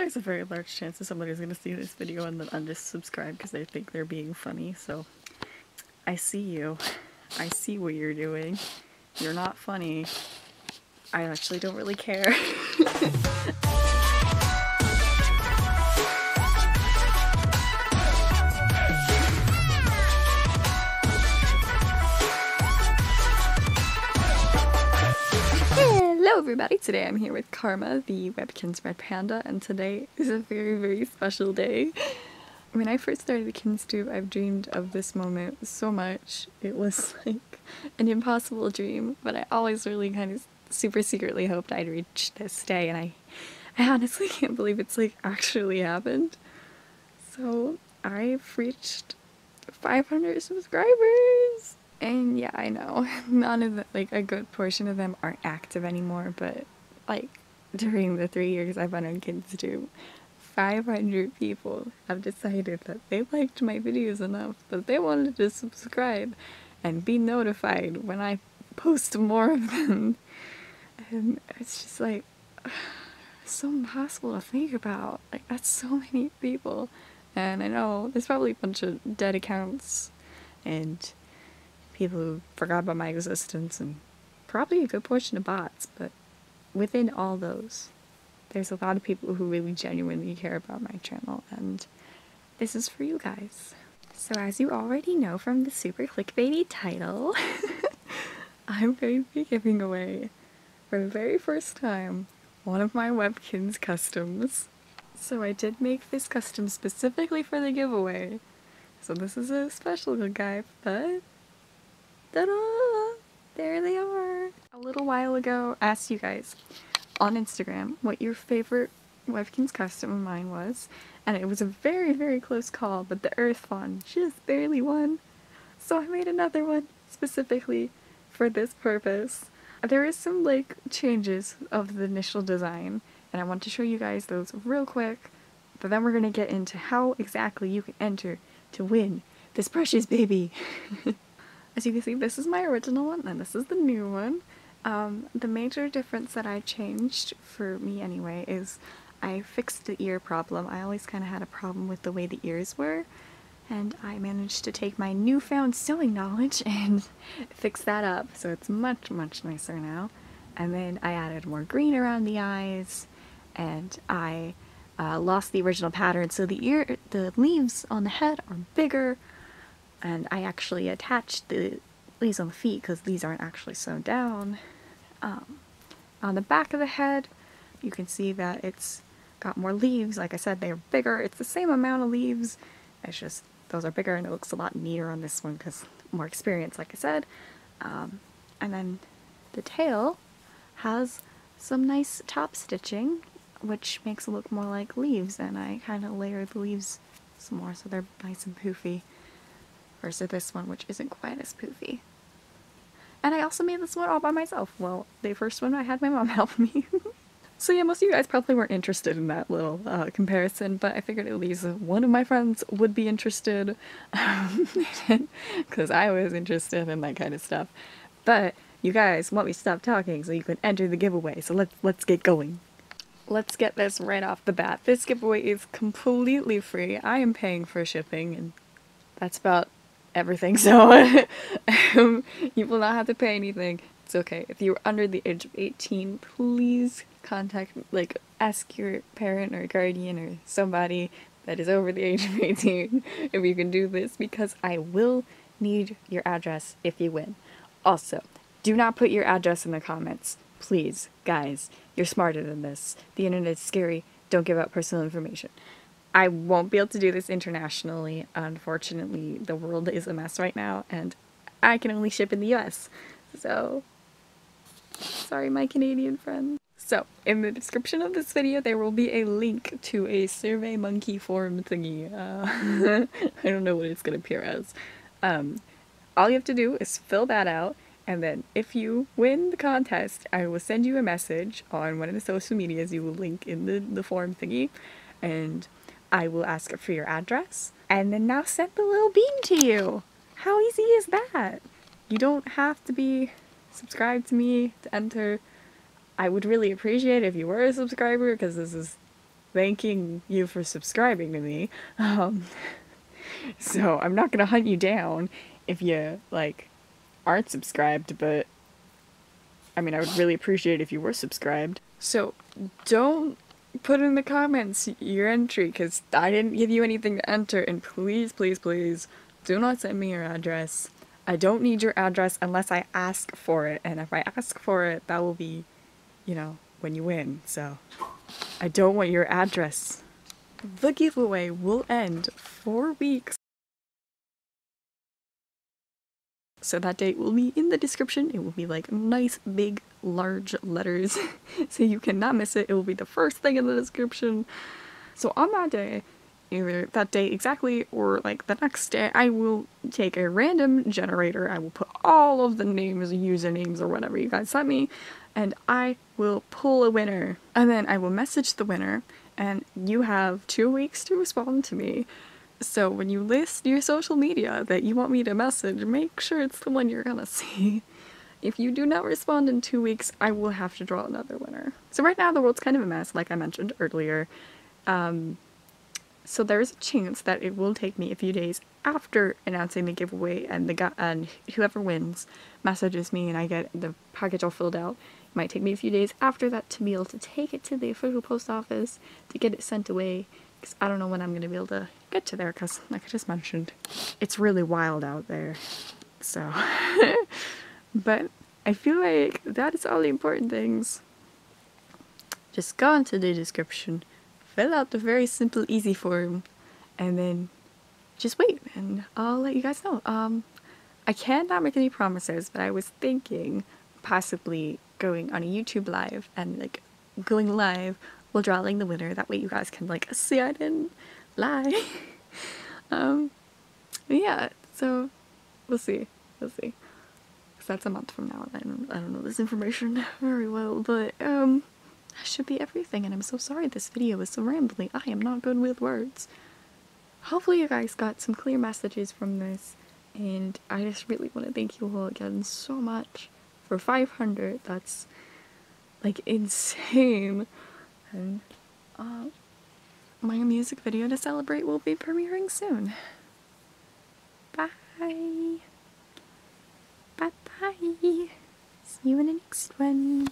there's a very large chance that somebody's going to see this video and then unsubscribe because they think they're being funny, so I see you. I see what you're doing. You're not funny. I actually don't really care. everybody, today I'm here with Karma, the Webkinz Red Panda, and today is a very, very special day. When I first started the KinzTube, I've dreamed of this moment so much. It was like an impossible dream, but I always really kind of super secretly hoped I'd reach this day, and I, I honestly can't believe it's like actually happened. So I've reached 500 subscribers! And yeah, I know, none of the, like a good portion of them aren't active anymore, but like during the three years I've been on KinzTube, 500 people have decided that they liked my videos enough that they wanted to subscribe and be notified when I post more of them. And it's just like, so impossible to think about. Like, that's so many people. And I know there's probably a bunch of dead accounts and people who forgot about my existence and probably a good portion of bots, but within all those, there's a lot of people who really genuinely care about my channel, and this is for you guys. So as you already know from the super clickbaity title, I'm going to be giving away, for the very first time, one of my Webkinz customs. So I did make this custom specifically for the giveaway. So this is a special good guy, but! There they are! A little while ago, I asked you guys on Instagram what your favorite Webkinz costume of mine was, and it was a very, very close call, but the Earth Fawn just barely won. So I made another one specifically for this purpose. There is some like changes of the initial design, and I want to show you guys those real quick, but then we're going to get into how exactly you can enter to win this precious baby. As you can see, this is my original one and this is the new one. Um, the major difference that I changed, for me anyway, is I fixed the ear problem. I always kind of had a problem with the way the ears were, and I managed to take my newfound sewing knowledge and fix that up, so it's much, much nicer now. And then I added more green around the eyes, and I uh, lost the original pattern, so the ear, the leaves on the head are bigger, and I actually attached the leaves on the feet because these aren't actually sewn down. Um, on the back of the head, you can see that it's got more leaves. Like I said, they're bigger. It's the same amount of leaves. It's just those are bigger and it looks a lot neater on this one because more experience, like I said. Um, and then the tail has some nice top stitching, which makes it look more like leaves. And I kind of layered the leaves some more so they're nice and poofy versus this one, which isn't quite as poofy. And I also made this one all by myself. Well, the first one I had my mom help me. so yeah, most of you guys probably weren't interested in that little uh, comparison, but I figured at least one of my friends would be interested, because I was interested in that kind of stuff. But you guys want me to stop talking so you can enter the giveaway, so let's, let's get going. Let's get this right off the bat. This giveaway is completely free. I am paying for shipping, and that's about everything, so um, you will not have to pay anything. It's okay. If you're under the age of 18, please contact, like, ask your parent or guardian or somebody that is over the age of 18 if you can do this because I will need your address if you win. Also, do not put your address in the comments. Please, guys, you're smarter than this. The internet is scary. Don't give out personal information. I won't be able to do this internationally. Unfortunately, the world is a mess right now, and I can only ship in the US. So, sorry, my Canadian friends. So, in the description of this video, there will be a link to a Survey Monkey form thingy. Uh, I don't know what it's going to appear as. Um, all you have to do is fill that out, and then if you win the contest, I will send you a message on one of the social medias you will link in the, the form thingy, and I will ask for your address, and then now send the little bean to you. How easy is that? You don't have to be subscribed to me to enter. I would really appreciate if you were a subscriber because this is thanking you for subscribing to me. Um, so I'm not gonna hunt you down if you like aren't subscribed, but I mean I would really appreciate if you were subscribed. So don't put in the comments your entry because I didn't give you anything to enter and please please please do not send me your address. I don't need your address unless I ask for it and if I ask for it that will be you know when you win so I don't want your address. The giveaway will end four weeks. So that date will be in the description. It will be like nice big large letters so you cannot miss it. It will be the first thing in the description. So on that day, either that day exactly or like the next day, I will take a random generator. I will put all of the names, usernames, or whatever you guys sent me, and I will pull a winner. And then I will message the winner, and you have two weeks to respond to me. So when you list your social media that you want me to message, make sure it's the one you're gonna see. If you do not respond in two weeks, I will have to draw another winner. So right now the world's kind of a mess, like I mentioned earlier. Um, so there's a chance that it will take me a few days after announcing the giveaway and the and whoever wins messages me and I get the package all filled out. It might take me a few days after that to be able to take it to the official post office to get it sent away because I don't know when I'm going to be able to get to there because like I just mentioned it's really wild out there so but I feel like that is all the important things just go into the description fill out the very simple easy form and then just wait and I'll let you guys know. Um, I cannot make any promises, but I was thinking possibly going on a YouTube live and like going live while drawing the winner. That way you guys can like see I didn't lie. um, yeah, so we'll see. We'll see. Cause that's a month from now and I don't, I don't know this information very well, but um, that should be everything, and I'm so sorry this video is so rambling. I am not good with words. Hopefully you guys got some clear messages from this, and I just really want to thank you all again so much for 500. That's like insane. And uh, my music video to celebrate will be premiering soon. Bye. Bye bye. See you in the next one.